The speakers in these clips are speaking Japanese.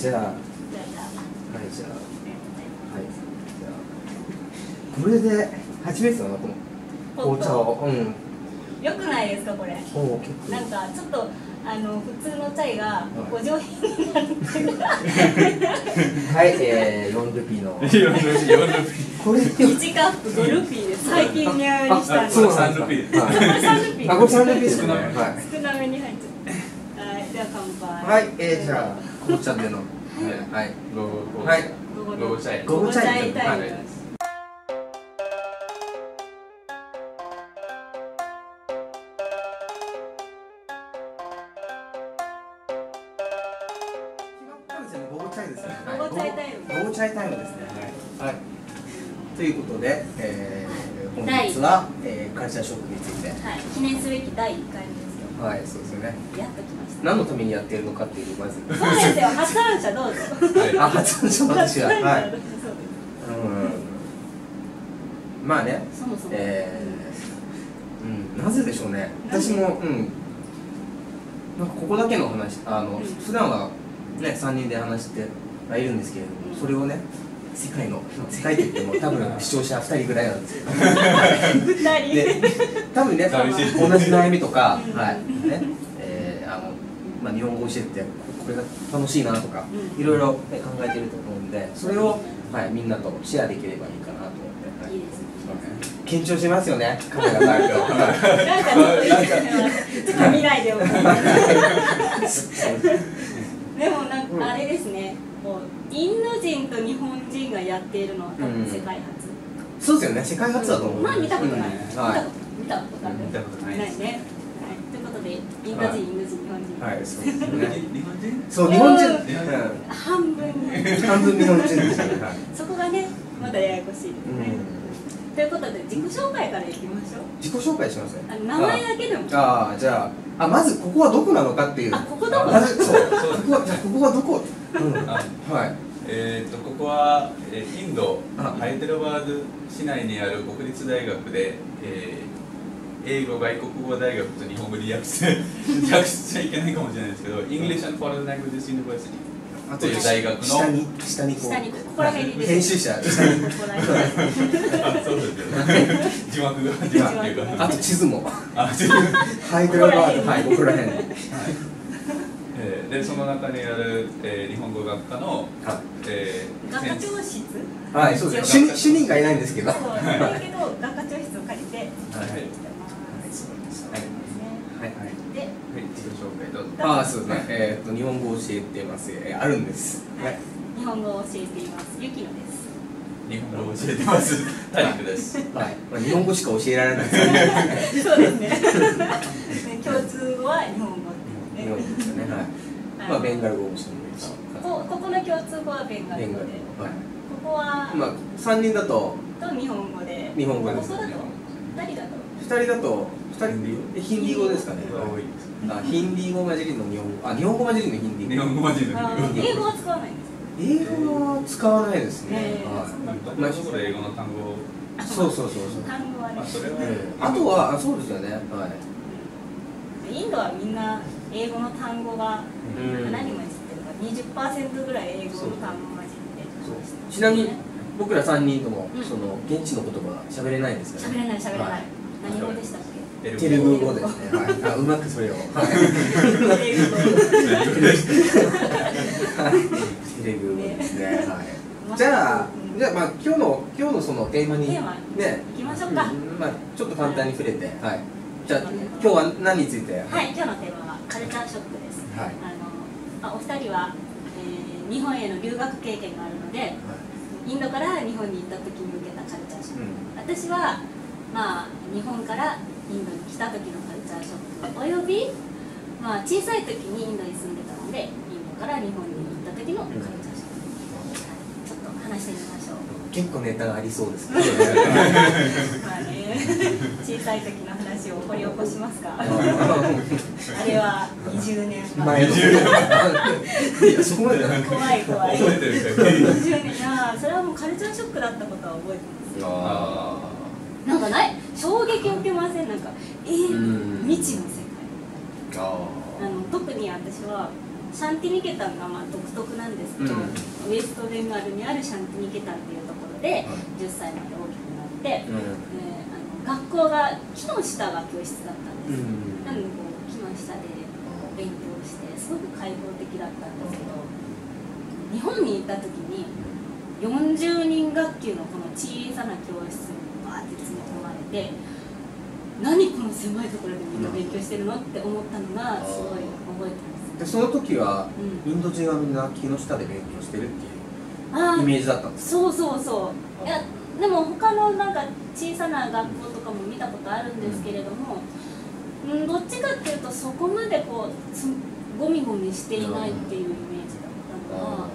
じゃあはいじゃあはいじゃあこれで初めてだなこの紅茶をうん。よくないですかこれおお結構。なんかちょっとあの普通のチャイがお上品になるってはいえー、4ルピーの。4ルピー。4ルピこれ1カップ5ルピーです。最近値上がりしたんあですか。3ルピーはい3ルピーあこれ3ルピー少なめはい。少なめに入っちゃった。はい。では乾杯はい、えー、じゃあ紅茶での。はい。はい。午後ロゴチャイ。午後チャイ。午後タイムはい。タイム午後チャイタイムですね。はい、はい、ということで、えー、本第日は、えー、カルチャーショックについて。はい。記念すべき第1回目です。よはいそうですよね。やっときました。何のためにやってるのかっていうまず。そうですよ発案者どうぞ。はい。あ発音者私ははい。そうん。まあね。そもそも。えー、うん。なぜでしょうね。私もうん。なんかここだけの話あの、うん。普段はね3人で話してはいるんですけれども、うん。それをね世界の世界といっても多分視聴者2人ぐらいなんですよ。二人で多分ね 同じ悩みとか、うんはい。ね。えーあのまあ、日本語教えてここれが楽しいなとか、うん。いろいろ、ね、考えてると思うんでそれを、はい、みんなとシェアできればいいかなと思って、はい。いいです。ね緊張しますよねカメラがあると。はいなんかちょっと見ないでお でもなんかあれですね。こうインド人と日本人がやっているのは多分世界初、そうですよね。世界初だと思う、まあ見たことない、うん。見たはい。こと見たことある。見たことないです。ね、はい、ということでインド人、はい。インド人日本人、はいそうです日ね本人？そう日本人、うん。う半分半分日本人です。よね、はい。そこがねまだややこしい。ですね、うん、ということで自己紹介からいきましょう。自己紹介します名前だけでも。ああじゃああまずここはどこなのかっていう。あここどこ？まずそう。そうここはじゃあここはどこ、うん、あはい。えー、とここは、えーインドあ。ハイデラバード市内にある国立大学で、えー英語外国語大学と日本語で訳して訳しちゃいけないかもしれないですけど English and Foreign Languages University あという大学の。下に下にこう。下にここら辺に編集者。下にここら辺あそうですよね。字幕が字幕っていうか。あと地図も。ハイデラバードはいここら辺。えーでその中にある、えー日本語学科の、はえー学科室？はいそうです。主任主任がいないんですけど。だけど学室を借りて。はいしてますそうですはいはいはいではい自己紹介どうぞああそうですねえーっと日本語を教えてます。えーあるんです。はい。日本語を教えています。ゆきのです。日本語を教えてます。タリクです。はい。まあ日本語しか教えられない。そうですね。共通語は日本語っていうね。日本語ですよね。はい。まあベンガル語もしてもいいしこここの共通語はベンガルル語で。語。はい。ここは、まあ三人だとと日本語で。日本語ですここだと二人だと？二人だと二人えヒンディー語ですかね。多いですあヒンディー語混じりの日本語。あ日本語混じりのヒンディー。日語本語マジであー。英語は使わないんです英語は使わないですね。えーはい。ところどころ英語の単語。をそうそうそうそう。単語はね。あそれは、ええ。あとはあそうですよね。はい。インドはみんな英語の単語がうん何混じってるか。20%ぐらい英語の単語混じって。るそう。ちなみに僕ら三人ともうん。その現地の言葉喋れないんですか喋れない喋れない、はい。何語でしたっけ？テルグ語ですね。はい。あうまくそれを。はい。テレグ語ですね。はい。じゃあじゃあまあ今日の今日のそのテーマにね行きましょうか、うんまあちょっと簡単に触れて。はい。じゃあ今日は何について？はい、今日のテーマはカルチャーショックです。はい。あのあお二人は、えー日本への留学経験があるので、インドから日本に行った時に受けたカルチャーショック。私はまあ日本からインドに来た時のカルチャーショックおよびまあ小さい時にインドに住んでたので、インドから日本に行った時のカルチャーショック。はいちょっと話してみましょう。結構ネタがありそうですけど まあね、小さい時の話を掘り起こしますか。あれは20年前。前のいやそこまでじゃない怖い怖い。覚えてるか20年いやそれはもうカルチャーショックだったことは覚えてまあす。なんかない？衝撃を受けません？なんかえー、うん。未知の世界。ああの特に私はシャンティニケタンがまあ独特なんですけど、うん。ウエストベンガルにあるシャンティニケタンっていうところで10歳まで大きくなって、うえーあの学校が木の下が教室だったんです、ん。なのでこう木の下で勉強してすごく開放的だったんですけど日本に行った時に40人学級のこの小さな教室にバーって詰め込まれて何この狭いところでみんな勉強してるのって思ったのがすごい覚えてます。でその時はうん。インド人はみんな木の下で勉強してるっていうイメージだったんですそうそうそう。いやでも他のなんか小さな学校とかも見たことあるんですけれども、うん、どっちかっていうとそこまでこうつゴミゴミしていないっていうイメージだったのが、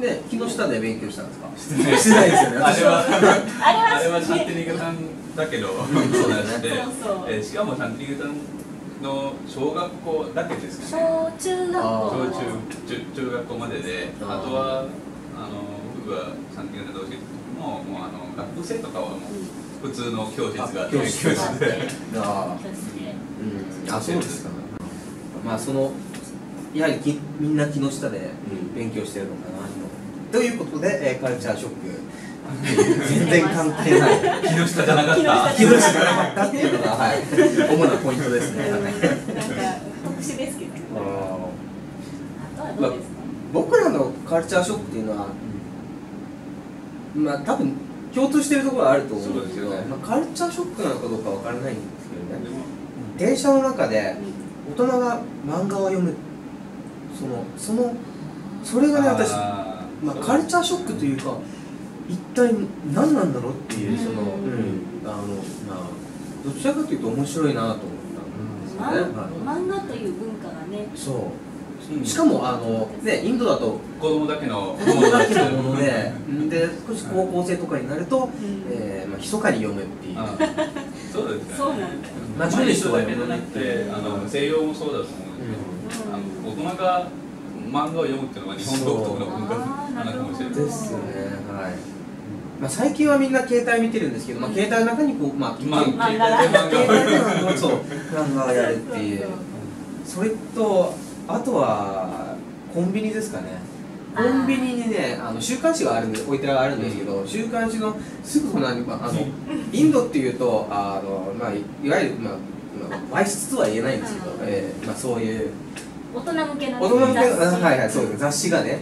で木の下で勉強したんですか？してないしてないですよねあれはあれはあれはシャンティニケタンだけどそうなんでえーしかもシャンティニケタンの小学校だけですかね。小中学校。小中中中学校までであとはあの僕がシャンティニケタンで教ももうあの学部生とかはもう普通の教室があってあ教室で。あうん。あそうですか。まあそのやはりきみんな木の下で勉強してるのかなということで、えーカルチャーショック。全然関係ない。木の下じゃなかった。木の下じゃなかったっていうのが、はい、主なポイントですね、うんなんかはい特殊ですけどね。あ僕らのカルチャーショックっていうのはまあ多分共通してるところはあると思うんですけどね。まあ、カルチャーショックなのかどうかわからないんですけどね。電車の中で大人が漫画を読む。そのそのそれがね私まあ、カルチャーショックというか一体何なんだろうっていうその、うん。うん、あのまあどちらかというと面白いなと思ったんですよね、漫画という文化がね。そう。しかもあのねインドだと子供だけの子供だけのものでで少し高校生とかになると、えーまあ、密かに読むっていう。あそうですね。そうなん真面目な人だけじゃなくてあの西洋もそうだと思うんですけど、あの大人が漫画を読むっていうのは日本独特の文化なのかもしれない。ですよねはい。まあ、最近はみんな携帯見てるんですけど、まあ、携帯の中にこう、まあ、まあ携帯。で漫漫画をそう漫画をやるっていう。それとあとはコンビニですかね。コンビニにねあの週刊誌があるんで置いてあるんですけど、週刊誌のすぐ隣に、まあ、あのインドっていうとあの、まあ、いいわゆる、まあまあ、ワイシツとは言えないんですけど、うんえーまあ、そういう大人向けの大人向けの雑誌。はいはいそうです。雑誌がね。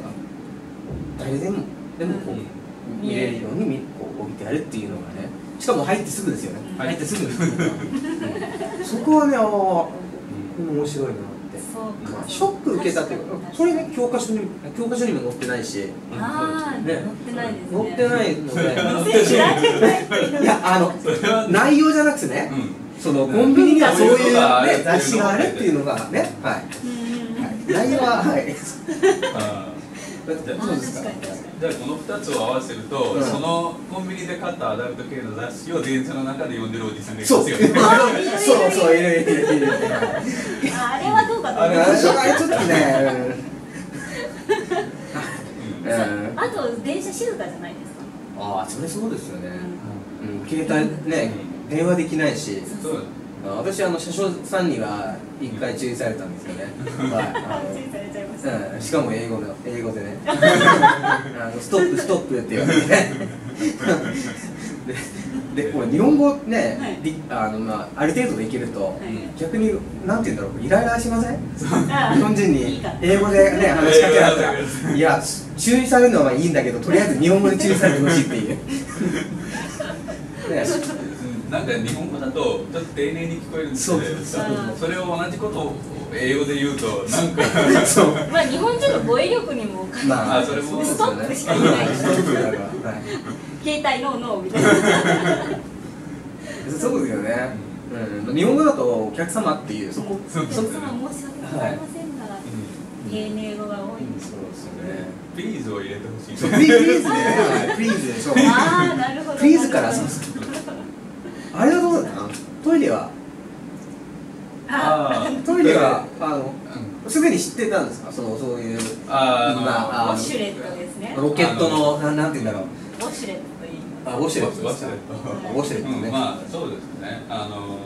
誰でも。でもこう、見れるようにみこう置いてあるっていうのがね。しかも入ってすぐですよね、はい入ってすぐうん。そこはねああ面白いなって。そうか。まあ、ショック受けたっていうかそれね教科書に教科書にも載ってないし。ああ、ね。載ってないですね。載ってないので。いやあの内容じゃなくてね、うん。そのコンビニにはそういう、ね、雑誌があるっていうのがね。はい、内容ははいあそうです。かじゃあこの2つを合わせると、うんそのコンビニで買ったアダルト系の雑誌を電車の中で読んでるおじさんがいますそうよ。ねそうそういるいるいる。いるああれはどうかとあれあれ思いますあれちょっとねあと電車静かじゃないですか？ああそれそうですよね、うんうん、携帯ね、電話できないし。そうあ私あの車掌さんには一回注意されたんですよね、はい。うん、しかも英語の英語でね。あのストップストップって言われて ででこれ日本語ね、はい。りあのまあ、ある程度できると、はい。逆になんて言うんだろうイライラしません？あ日本人に英語でね話しかけられたら。いや注意されるのはまあいいんだけどとりあえず日本語で注意されてほしいっていう。ね。うんなんか日本語だとちょっと丁寧に聞こえるんですけどそれを同じことを英語で言うとなんかそう。まあ日本人の語彙力にもまああそれもストップしか言えない。ストップだからはい携帯ノーノーみたい。なそうですよね、うん、日本語だとお客様っていうそこお客様申し訳ございませんが、丁寧語が多いんですそうですよねプリーズを入れてほしい。プリーズね。はい please。ああなるほど。 Please からそうそうあれはどうだったのトイレは？あ。トイレはあのすでに知ってたんですか？そのそういう。あーあウォシュレットですね。ロケットのなんなんて言うんだろう。ウォシュレットと言います。あウォシュレット。ウォシュレット。ウォシュレットね、うん、まあそうですね。あの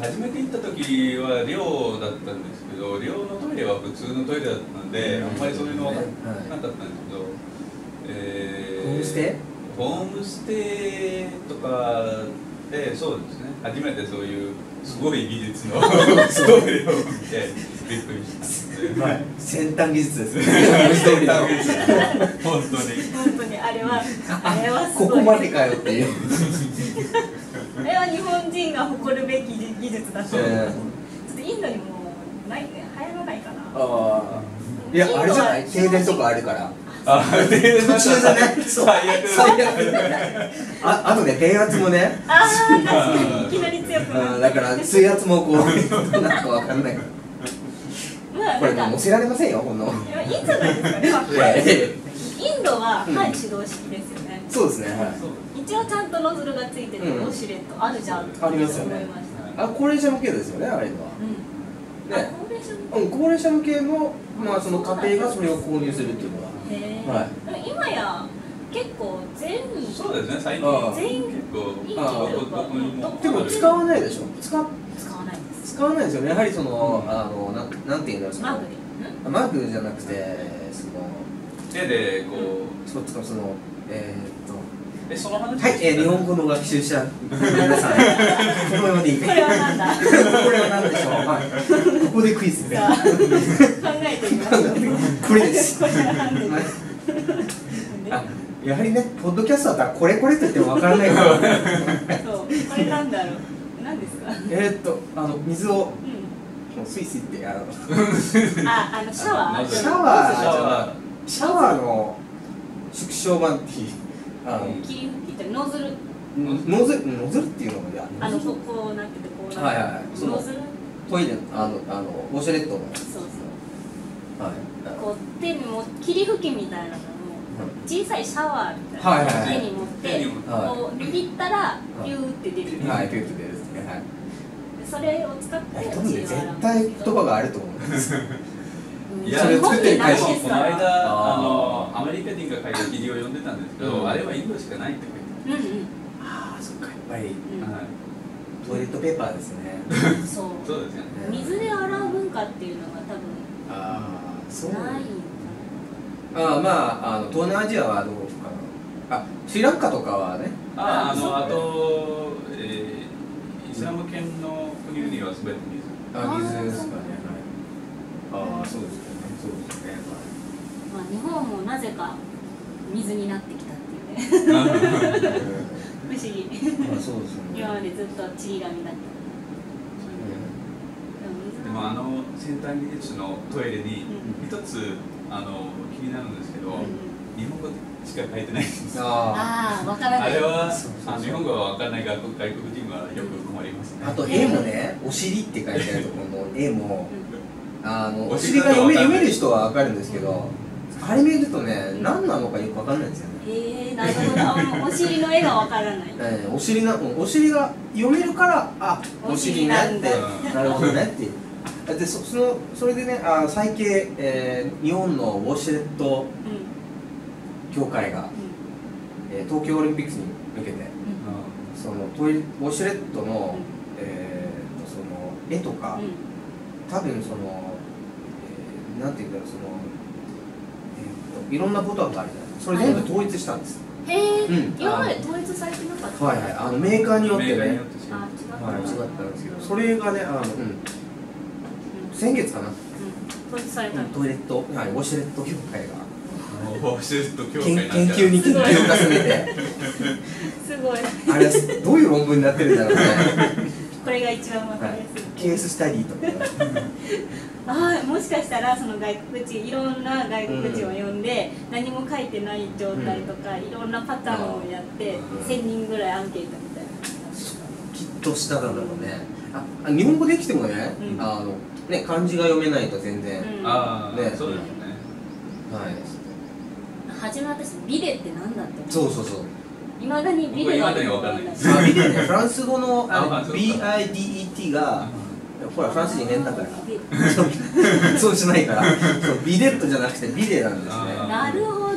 初めて行った時は寮だったんですけど寮のトイレは普通のトイレだったので、あんまりそういうのはなかったんですけど、えホームステイ？ホームステイとかでそうですね。初めてそういうすごい技術のトイレを見てびっくりした、はい先端技術ですね。先端技術本当に。本当に。あれはあれはすごい。ここまでかよっていう。あれは日本人が誇るべき技術だと。思う、え。ちょっとインドにもないね。流行らないかな。ああいやあれじゃない？停電とかあるからあ途中でねそう最悪最悪ああとね電圧もね。ああ確かにいきなり強くなあるーだから水圧もこうなんかわかんない。まあこれもう乗せられませんよこの。いやいいんじゃないですかね、インドはうん半手動式ですよね、そうですねはい。一応ちゃんとノズルがついてて、うん。ウォシュレットあるじゃんってありますよね。あ高齢者向けですよねあれは。うん、高齢者向うん高齢者向けのまあその家庭がそれを購入するっていうのははい。でも今や結構全そうですね最近。全員結構いいああどこどこにもでも使わないでしょ？使使わないです。使わないですよね。やはりそのあのなんなんていうんだろうそのマークマークじゃなくてその手でこそっちかそのえーっとその話はい、えー、日本語の学習者皆さん このようにこれはなんだ？これは何でしょう、はい、ここでクイズで考えてみましょうこれで？すやはりねポッドキャストだったらこれこれって言ってもわからないから。そうこれなんだろう？何ですか？えーっとあの水をうん。スイスイってあの あ、あのシャワー？シャワー。シャワーの縮小版っていう霧吹きってノズル。ノズルノズルっていうのもいや。あのここうなっててこうなってて。はいはいはい。そのノズル？トイレあのあのウォシュレットのそうそう。はい。こう手にも霧吹きみたいなのを小さいシャワーみたいなはいはいはい。手に持ってこう握ったらピューって出る。はいピュッと出るですね。はい。でそれを使って絶対言葉があると思う。んですいやそれ作ってる会社。この間ら。あのアメリカ人が書いた記事を読んでたんですけど、うん。あれはインドしかないって書いてああそっかやっぱり。トイレットペーパーですね。そう。そう。ですよね。水で洗う文化っていうのが多分ああそう。ないんああまああの東南アジアはどうかなあスリランカとかはね。ああのああと、えー、イスラム圏の国々は全て水。あ水ですかね。はい。ああそうですですねまあ日本もなぜか水になってきたっていうね。はい。不思議。まあそうですよね。今までずっとちり紙だった。でも水でもあの先端技術のトイレにうん。一つあの気になるんですけど、うん日本語しか書いてないんですあああわからない。あれはそうそうそう。あの日本語が分からない外国外国人はよく困りますね。ああと絵もねお尻って書いてあるところの絵もうんあのおお尻尻が読め読める人は分かるんですけどあれ見るとね何なのかよく分かんないんですよね。へえなるほど。お尻の絵がわからない。えーお尻なお尻が読めるからあおお尻ねって。尻なんだうんなるほどねっていう。だってそそのそれでねあ最近、えー日本のウォシュレットうん。協会が、うえー東京オリンピックに向けてん。そのトイレウォシュレットの、うん。えーとその絵とか、うん。多分その、えーなんていうんだろうその、えーといろんなボタンがあるじゃないそれ全部統一したんです。へえうん。今まで統一されてなかった。はいはい。あのメーカーによってね。あ違った。はい、違ったんですけど。それがねあの、うん、先月かな、うん。統一されたのトイレット、はい、ウォシュレット協会が。ウォシュレット協会研なんて研究に研究を重ねて。すごい。あれどういう論文になってるんだろうね、これが一番わかはいりやすい、ケーススタディと。かああもしかしたらその外国人いろんな外国人を呼んで、何も書いてない状態とか、いろんなパターンをやって、うん。1000人ぐらいアンケートみたいな。きっとしただろうね。ああ日本語できてもね,、うん。あのね漢字が読めないと全然、うん。ああ、ね。そうですね。はい。初め私ビデって何だってそうそうそう。いまだにビデが僕未だにわかんないビデね。フランス語の BIDET がほらフランス人変だから。そうしないから。そうビデットじゃなくてビデなんですね。あなるほど、はい。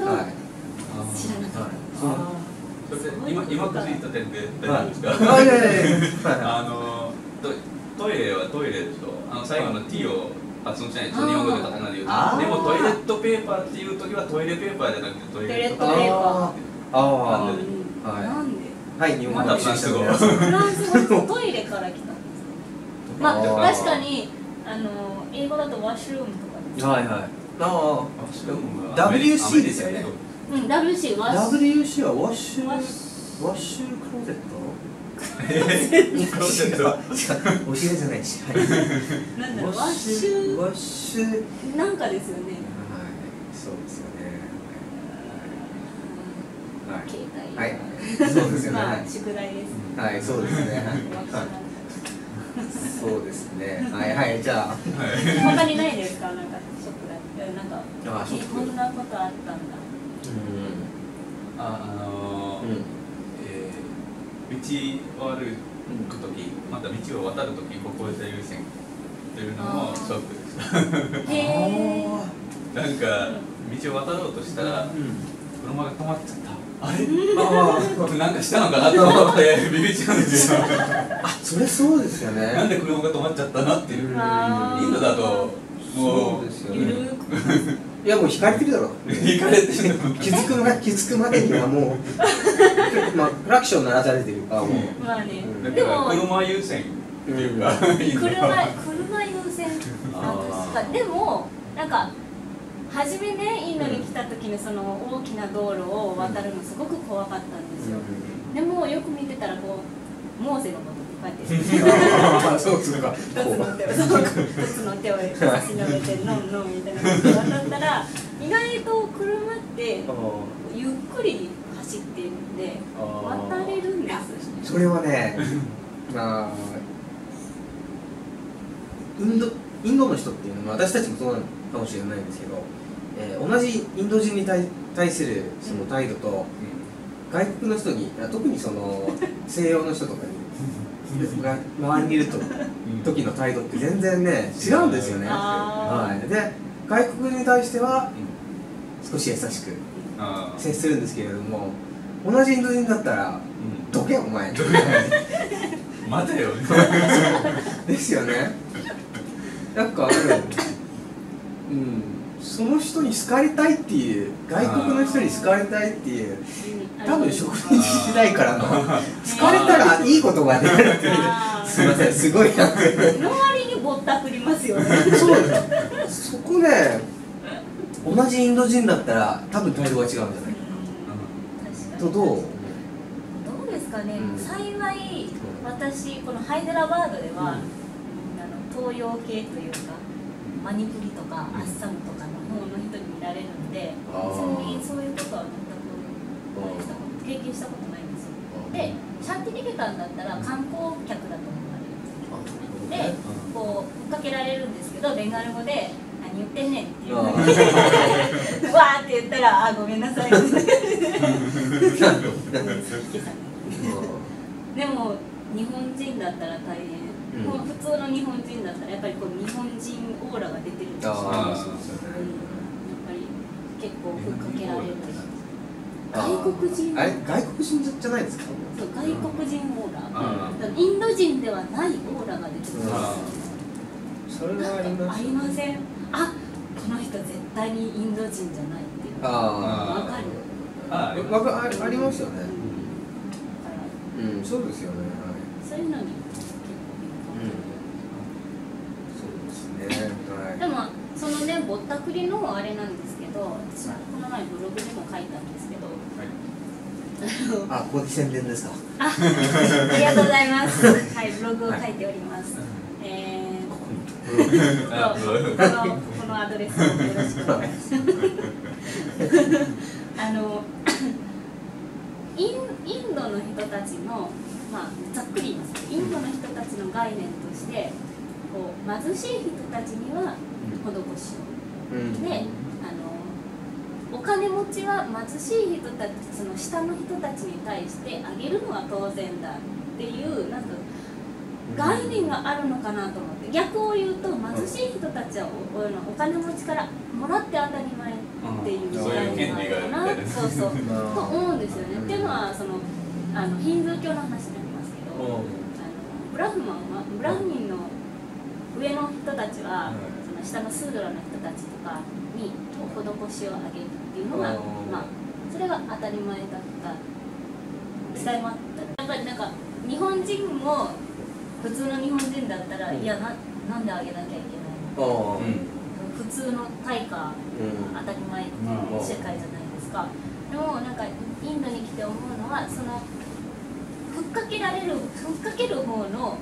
知らなかはい。った、そうそれで今今気づいた点で大丈夫ですか、あいやいやいや。はい。あのトトイレはトイレでしょ？あの最後の T を発音しないと日本語でカタカナで言うと。でもトイレットペーパーっていう時はトイレペーパーじゃなくてトイレットペーパー。ああなんで？うんはい。なんで？はい日本語まだフランス語。はフランス語。トイレから来たんですまあ確かにあの英語だとワッシュルームとかです。はいはい。あアメリ WC ですよね。うん WC ワあッシュ。WC はワッシュワッワッシシュクローゼット？クロー。ゼット違うお尻じゃないし、はい、なんだろうワッシュワッシュ。はいなんかですよね。そうですよね。はい。携帯。はい。そうですよね。まあ宿題です。はい。そうですね。はいそうですね。はいはいじゃあ。他にないですか？なんかショックだえなんかこんなことあったんだ。うああのーんうん。えー道を歩く時また道を渡る時歩行者優先というのもショックでしへえたなんか道を渡ろうとしたらうん。車が止まっちゃったあれ？あ僕なんかしたのかなと思ってビビっちゃうんですよ。あそれそうですよねなんで車が止まっちゃったなっていう。インドだともそうですよね。いやもう引かれてるだろ。う行かれてるの気づくま気づくまでにはもうまあクラクション鳴らされてるからもう。まあね。うんでだからも車優先っていうか、車インド車は優先あ確か。でもなんか初めねインドに来た時にその大きな道路を渡るのすごく怖かったんですよ、でもよく見てたらこうモーゼのことこうやって。一つの手を一つの手を差し伸べてノンノンみたいな感じで渡ったら意外と車ってゆっくり走っているんで渡れるんですそれはねまあインドインドの人っていうのは私たちもそうなのかもしれないんですけど、えー同じインド人に対対するその態度と外国の人にあ特にその 西洋の人とかにが周りにいると時の態度って全然ね違うんですよね、あはい、で外国に対しては少し優しく接するんですけれども同じインド人だったら「どけお前」待てよ。ですよね。なんかあるうん。その人に好かれたいっていう外国の人に好かれたいっていう多分植民地時代からの好かれたらいいことが出るっていうあー。すいませんすごいなの割にぼったくりますよね。そうそこね同じインド人だったら多分態度が違うんじゃない？確かに。とどう？どうですかね、うん。幸い私このハイデラバードでは、あの東洋系というかマニプリとかアッサムとかの方の人に見られるので別にそういうことは全く経験したことないんですよ。でシャンティニケタンだったら観光客だと思われるんですよでこう追っかけられるんですけどベンガル語で「何言ってんねん」ってい うわーって言ったら「あごめんなさい」でも日本人だったら大変、うん。もう普通の日本人だったらやっぱりこう日本人オーラが出てるんですよああーそうですよね。うん。やっぱり結構ふっかけられる外国人？あれ？外国人じゃないですか？そう外国人オーラ、あだからインド人ではないオーラが出てるんですよ。あそれはありますありません？あこの人絶対にインド人じゃないっていう。わかる？あーわかあありますよね。らうん。そうですよね。はい。そういうのに結そうですねはい構でもそのねぼったくりのあれなんですけど私この前ブログでも書いたんですけど。あここで宣伝ですか？あありがとうございます。はいブログを書いております、えーここに。あこのこのアドレスをよろしくお願いします。あのインインドの人たちのまあざっくり言いますけどインドの人たちの概念としてこう貧しい人たちには施しを。うん。であのお金持ちは貧しい人たちその下の人たちに対してあげるのは当然だっていうなんか概念があるのかなと思って逆を言うと貧しい人たちはおおお金持ちからもらって当たり前っていうそういう権利があるみたいなそうそう。まあと思うんですよね。っていうのはそのあのヒンズー教の話になりますけど、うん。あのブラフマンはブラフミンの上の人たちは、その下のスードラの人たちとかに施しをあげるっていうのが、うんまあそれが当たり前だった。時代もあったやっぱりなんか日本人も普通の日本人だったら、うん。いやななんであげなきゃいけないあの？あうん。普通の対価うん。当たり前っていう世界じゃないですか、でもなんかインドに来て思うのはそのふっかけられるふっかける方の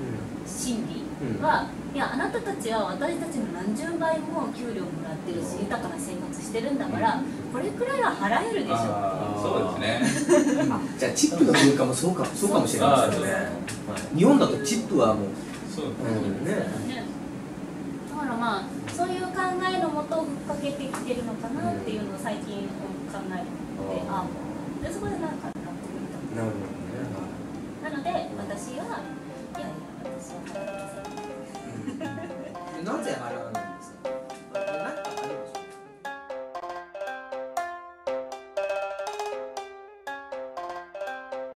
心理は、いやあなたたちは私たちの何十倍も給料もらってるし豊かな生活してるんだから、これくらいは払えるでしょ。そうですね。あじゃあチップの文化もそうかそうかもしれないですよね。はい。日本だとチップはもうそううんね。ねだからまあそういう考えのもとふっかけてきてるのかなっていうのを最近考えて、ああでそこでなんか納得いった。なるほどね。なので私はいや私は払いません なぜ払わ